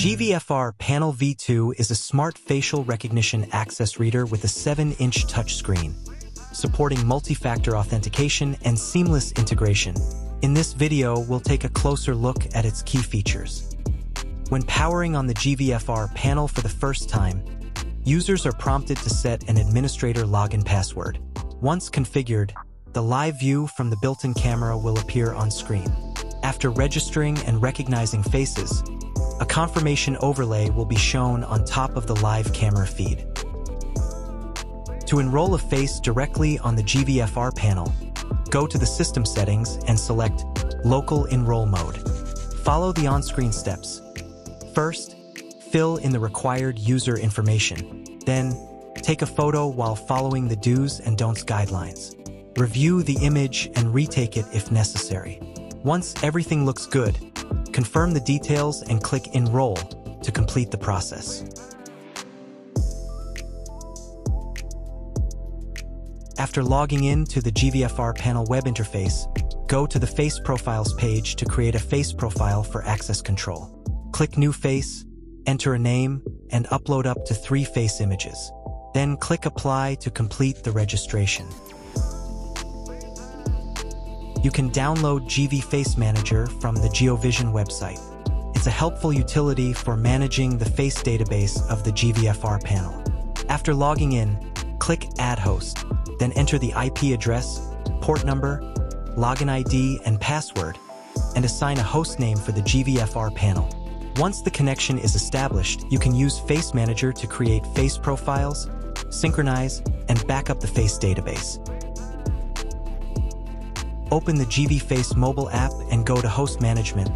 GVFR Panel V2 is a smart facial recognition access reader with a 7-inch touchscreen, supporting multi-factor authentication and seamless integration. In this video, we'll take a closer look at its key features. When powering on the GVFR panel for the first time, users are prompted to set an administrator login password. Once configured, the live view from the built-in camera will appear on screen. After registering and recognizing faces, a confirmation overlay will be shown on top of the live camera feed. To enroll a face directly on the GVFR panel, go to the System settings and select Local Enroll Mode. Follow the on-screen steps. First, fill in the required user information. Then, take a photo while following the do's and don'ts guidelines. Review the image and retake it if necessary. Once everything looks good, confirm the details and click Enroll to complete the process. After logging in to the GVFR panel web interface, go to the Face Profiles page to create a face profile for access control. Click New Face, enter a name, and upload up to three face images. Then click Apply to complete the registration. You can download GV Face Manager from the GeoVision website. It's a helpful utility for managing the face database of the GVFR panel. After logging in, click Add Host, then enter the IP address, port number, login ID, and password, and assign a host name for the GVFR panel. Once the connection is established, you can use Face Manager to create face profiles, synchronize, and back up the face database. Open the GVFace mobile app and go to Host Management.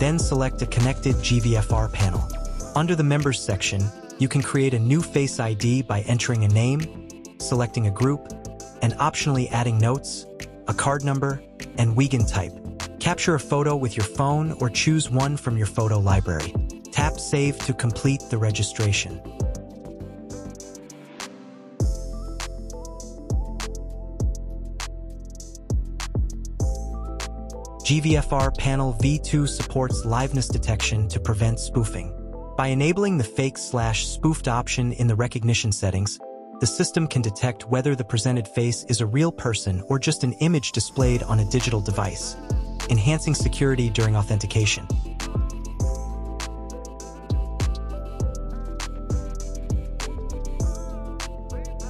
Then select a connected GVFR panel. Under the Members section, you can create a new Face ID by entering a name, selecting a group, and optionally adding notes, a card number, and Wiegand type. Capture a photo with your phone or choose one from your photo library. Tap Save to complete the registration. GVFR Panel V2 supports liveness detection to prevent spoofing. By enabling the fake slash spoofed option in the recognition settings, the system can detect whether the presented face is a real person or just an image displayed on a digital device, enhancing security during authentication.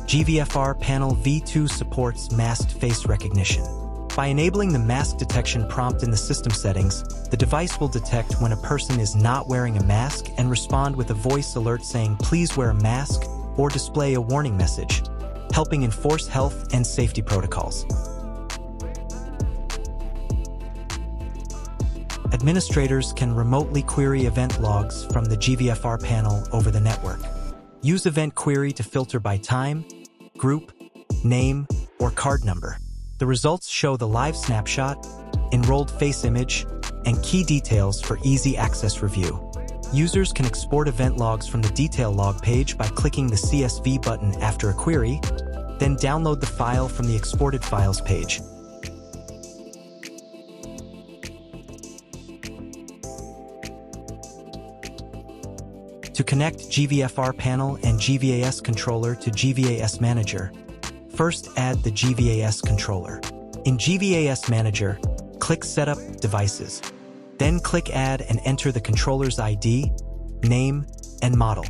GVFR Panel V2 supports masked face recognition. By enabling the mask detection prompt in the system settings, the device will detect when a person is not wearing a mask and respond with a voice alert saying please wear a mask or display a warning message, helping enforce health and safety protocols. Administrators can remotely query event logs from the GVFR panel over the network. Use Event Query to filter by time, group, name, or card number. The results show the live snapshot, enrolled face image, and key details for easy access review. Users can export event logs from the detail log page by clicking the CSV button after a query, then download the file from the exported files page. To connect GVFR panel and GVAS controller to GVAS Manager, First, add the GVAS controller. In GVAS Manager, click Setup Devices. Then click Add and enter the controller's ID, name, and model.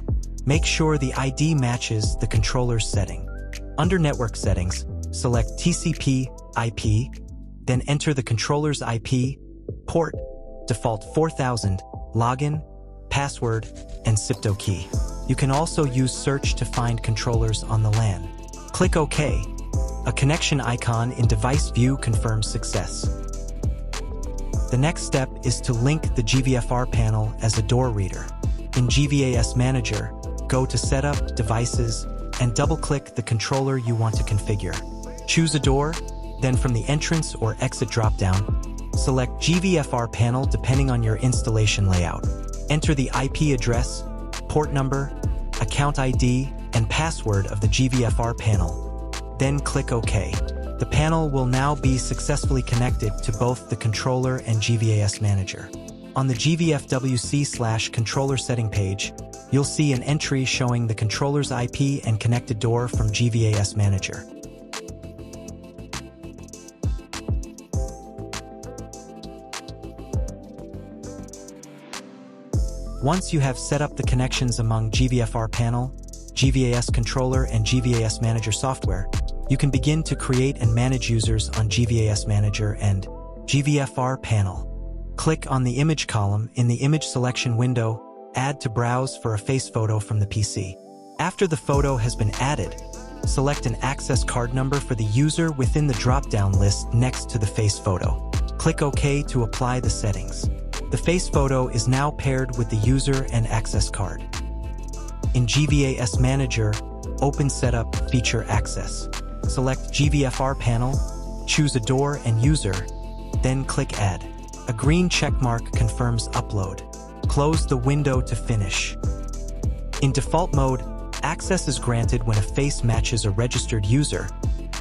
Make sure the ID matches the controller's setting. Under Network Settings, select TCP IP, then enter the controller's IP, port, default 4000, login, password, and CryptoKey. key. You can also use search to find controllers on the LAN. Click OK. A connection icon in device view confirms success. The next step is to link the GVFR panel as a door reader. In GVAS Manager, go to Setup, Devices, and double-click the controller you want to configure. Choose a door, then from the entrance or exit dropdown, select GVFR panel depending on your installation layout. Enter the IP address, port number, account ID, and password of the GVFR panel. Then click OK. The panel will now be successfully connected to both the controller and GVAS Manager. On the GVFWC slash controller setting page, you'll see an entry showing the controller's IP and connected door from GVAS Manager. Once you have set up the connections among GVFR panel, GVAS controller, and GVAS Manager software, you can begin to create and manage users on GVAS Manager and GVFR panel. Click on the image column in the image selection window, add to browse for a face photo from the PC. After the photo has been added, select an access card number for the user within the drop-down list next to the face photo. Click OK to apply the settings. The face photo is now paired with the user and access card. In GVAS Manager, open Setup Feature Access. Select GVFR panel, choose a door and user, then click Add. A green checkmark confirms upload. Close the window to finish. In default mode, access is granted when a face matches a registered user,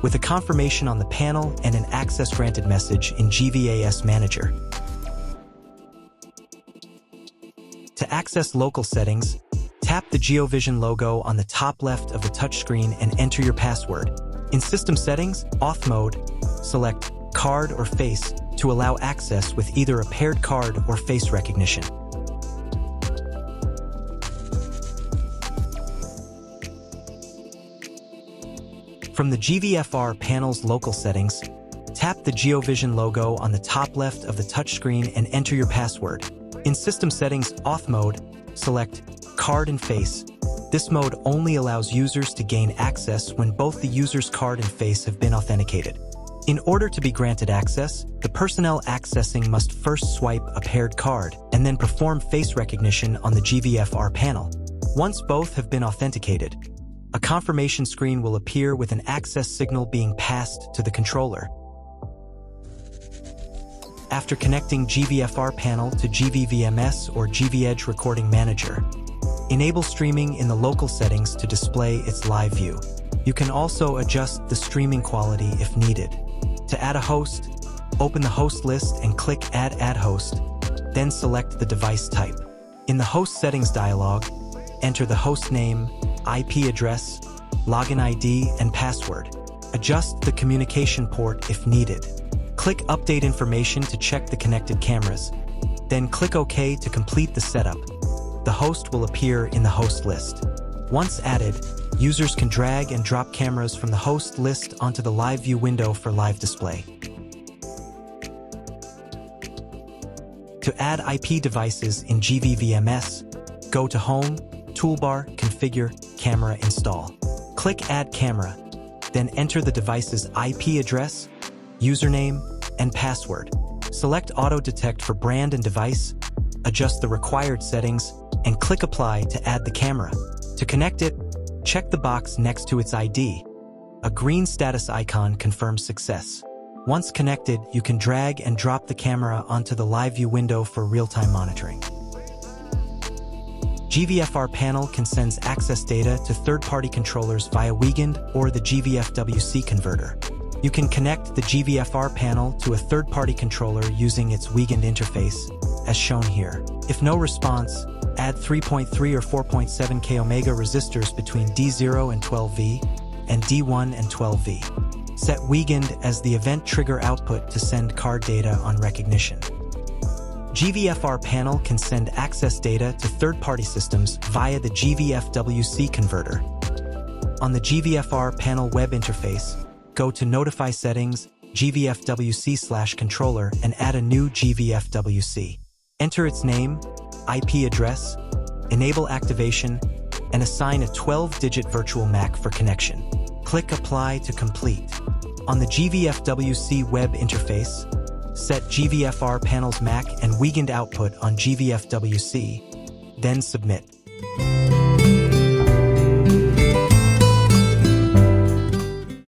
with a confirmation on the panel and an access granted message in GVAS Manager. To access local settings, tap the GeoVision logo on the top left of the touchscreen and enter your password. In System Settings, Auth Mode, select Card or Face to allow access with either a paired card or face recognition. From the GVFR panel's local settings, tap the GeoVision logo on the top left of the touchscreen and enter your password. In System Settings Auth Mode, select Card and Face. This mode only allows users to gain access when both the user's card and face have been authenticated. In order to be granted access, the personnel accessing must first swipe a paired card and then perform face recognition on the GVFR panel. Once both have been authenticated, a confirmation screen will appear with an access signal being passed to the controller. After connecting GVFR panel to GVVMS or GVEdge Recording Manager, enable streaming in the local settings to display its live view. You can also adjust the streaming quality if needed. To add a host, open the host list and click Add Add Host, then select the device type. In the Host Settings dialog, enter the host name, IP address, login ID, and password. Adjust the communication port if needed. Click Update Information to check the connected cameras. Then click OK to complete the setup. The host will appear in the host list. Once added, users can drag and drop cameras from the host list onto the live view window for live display. To add IP devices in GVVMS, go to Home, Toolbar, Configure, Camera, Install. Click Add Camera, then enter the device's IP address, username, and password. Select Auto Detect for brand and device, adjust the required settings, and click Apply to add the camera. To connect it, check the box next to its ID. A green status icon confirms success. Once connected, you can drag and drop the camera onto the live view window for real-time monitoring. GVFR panel can send access data to third-party controllers via Wiegand or the GVFWC converter. You can connect the GVFR panel to a third-party controller using its Wiegand interface, as shown here. If no response, add 3.3 or 4.7 k omega resistors between D0 and 12V and D1 and 12V. Set Wiegand as the event trigger output to send card data on recognition. GVFR panel can send access data to third-party systems via the GVFWC converter. On the GVFR panel web interface, go to Notify Settings, GVFWC slash controller and add a new GVFWC. Enter its name, IP address, enable activation, and assign a 12-digit virtual MAC for connection. Click Apply to complete. On the GVFWC web interface, set GVFR panel's MAC and Wiegand output on GVFWC, then submit.